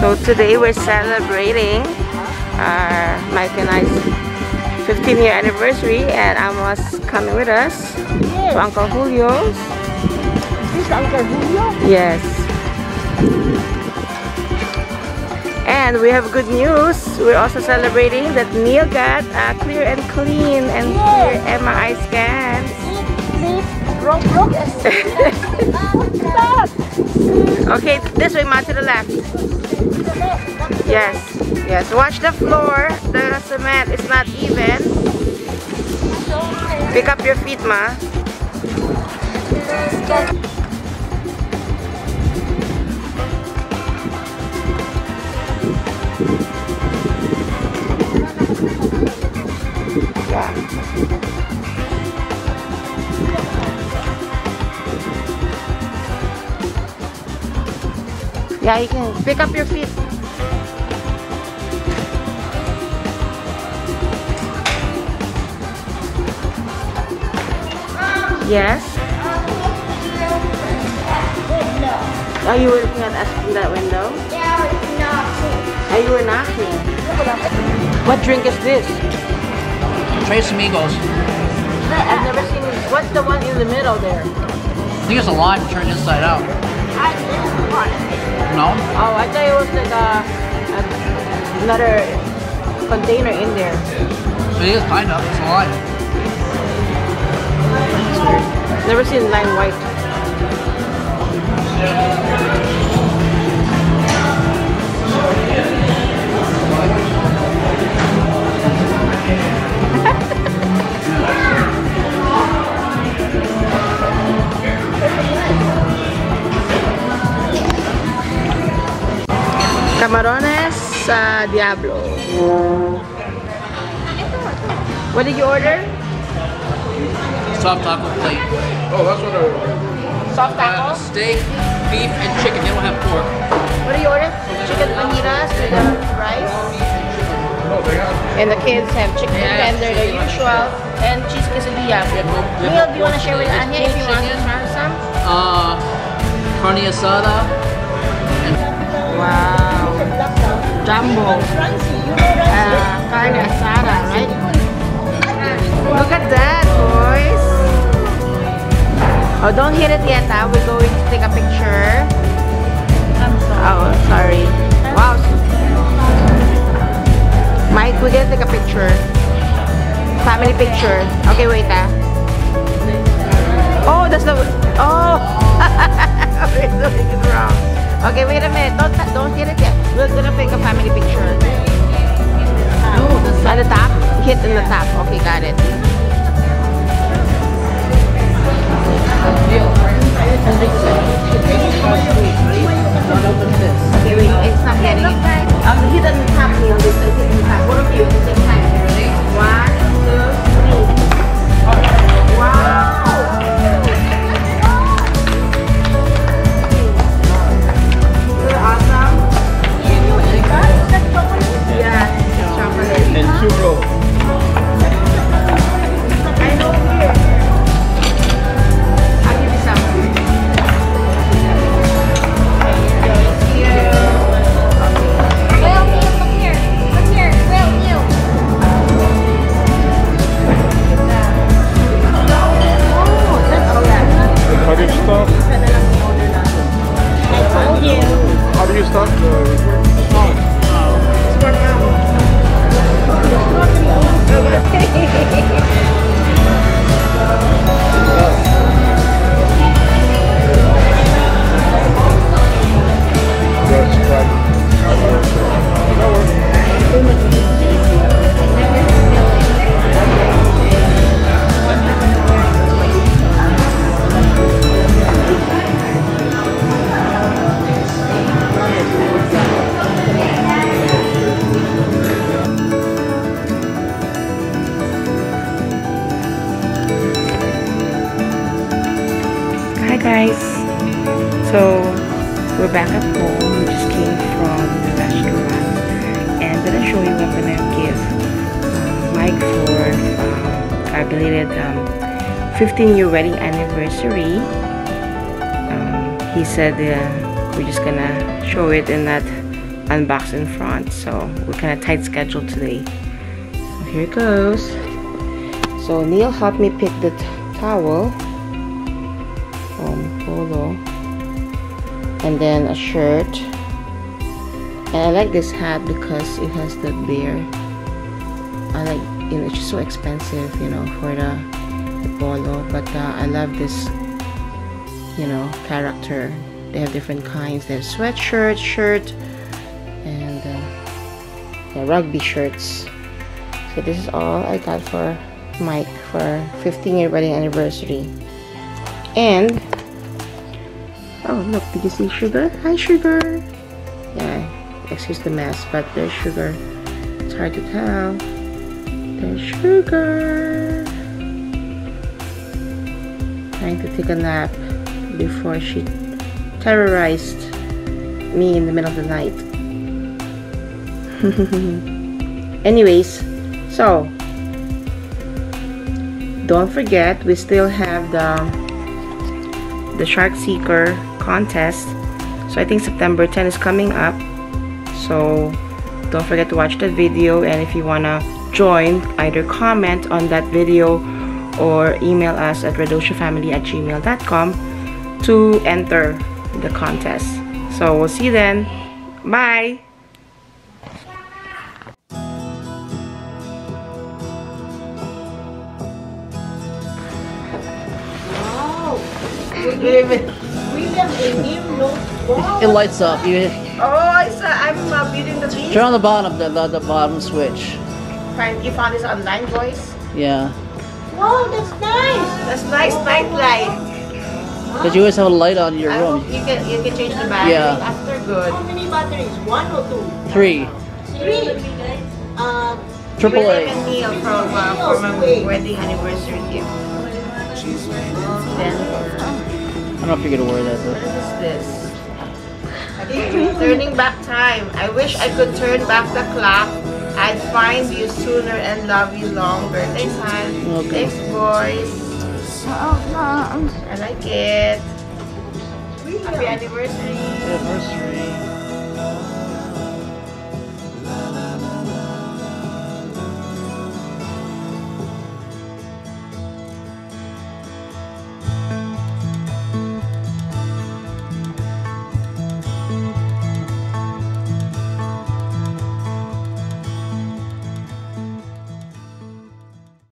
So today we're celebrating our Mike and I's 15 year anniversary and Amah's coming with us Yes. to Uncle Julio's. Is this Uncle Julio? Yes. And we have good news. We're also celebrating that Neil got a clear and clean and clear MRI scans. Please, Roblox. What's that? Okay, this way, Ma, to the left. Yes, yes. Watch the floor. The cement is not even. Pick up your feet, Ma. Yeah, you can pick up your feet. Yes. Are you looking at us from that window? Are you were knocking? What drink is this? Tres Amigos. I've never seen it. What's the one in the middle there? I think it's a lime turned inside out. No? Oh, I thought it was like a, a another container in there. So It is kind of. It's a lime. Never seen lime white. Camarones sa Diablo. What did you order? Soft taco plate. Oh, that's one of Soft Uh, tacos? steak, beef, and chicken. They don't have pork. What do you order? Chicken fajitas with rice. And the kids have chicken tender, the usual, and cheese quesadilla. Neil, do you want to share with Anya if you want to try some? Uh, carne asada. Wow. Jumbo. Uh, carne asada, right? Look at that, boys. Oh, don't hit it yet, ah. We're going to take a picture. Oh, sorry. Wow. Mike, we're gonna take a picture. Family picture. Okay, wait, ah. Oh, that's the... Oh! We're doing it wrong. Okay, wait a minute. Don't don't hit it yet. We're gonna take a family picture. At the top? Hit in the top. Okay, got it. Okay, wait. It's not getting it. We're back at home. We just came from the restaurant and I'm gonna show you what I'm gonna give um, Mike for um, our belated um, 15 year wedding anniversary. Um, he said uh, we're just gonna show it in that unbox in front. So we're kind of tight schedule today. So here it goes. So Neil helped me pick the towel from Polo. And then a shirt. And I like this hat because it has the bear. I like, you know, it's just so expensive, you know, for the, the Polo. But uh, I love this, you know, character. They have different kinds. They have sweatshirt, shirt, and uh, rugby shirts. So this is all I got for Mike for 15 year wedding anniversary. And oh look, did you see sugar? Hi sugar. Yeah, excuse the mess, but there's sugar. It's hard to tell. There's sugar. Trying to take a nap before she terrorized me in the middle of the night. Anyways, so don't forget we still have the the Shark Seeker contest. So I think September 10 is coming up. So don't forget to watch that video and if you wanna join, either comment on that video or email us at radochafamily at gmail.com to enter the contest. So we'll see you then. Bye! New notebook. It lights up. You Oh, it's, uh, I'm uh, building the beast. turn on the bottom, the, the, the bottom switch. Find, you found this online, boys? Yeah. Wow, that's nice. That's nice night light. Because you always have a light on in your I room. you can you can change the battery Yeah. after good. How many batteries? One or two? Three. Three. Um, Triple William A. and Neil from uh, for my wedding anniversary gift. Then I don't know if you're gonna wear that though. is this? Turning back time. I wish I could turn back the clock. I'd find you sooner and love you longer. Thanks, Han. Okay. Thanks, boys. I like it. Happy anniversary. Anniversary.